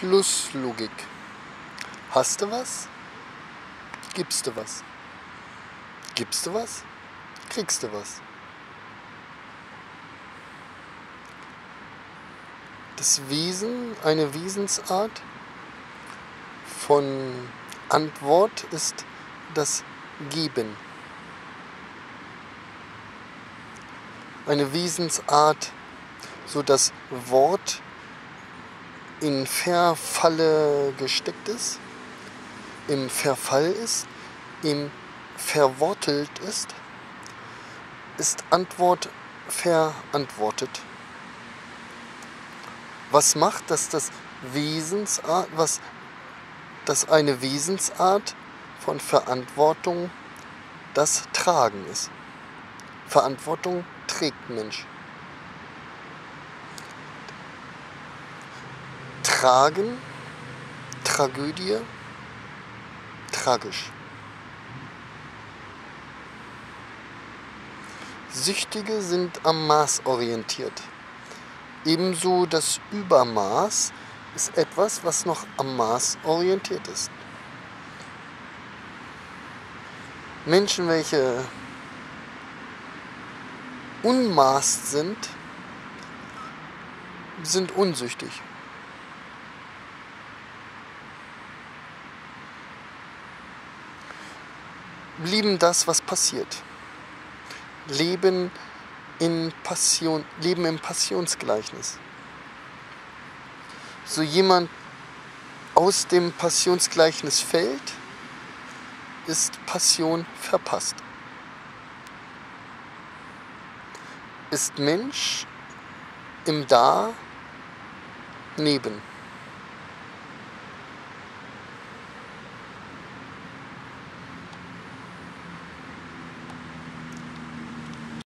Schlusslogik. Hast du was? Gibst du was? Gibst du was? Kriegst du was? Das Wesen, eine Wesensart von Antwort ist das Geben. Eine Wesensart, so das Wort in Verfalle gesteckt ist, im Verfall ist, im verwortelt ist, ist Antwort verantwortet. Was macht, dass das Wesensart, was dass eine Wesensart von Verantwortung das Tragen ist. Verantwortung trägt Mensch. Tragen, Tragödie, tragisch. Süchtige sind am Maß orientiert. Ebenso das Übermaß ist etwas, was noch am Maß orientiert ist. Menschen, welche unmaßt sind, sind unsüchtig. Lieben das, was passiert. Leben, in Passion, Leben im Passionsgleichnis. So jemand aus dem Passionsgleichnis fällt, ist Passion verpasst. Ist Mensch im Da neben.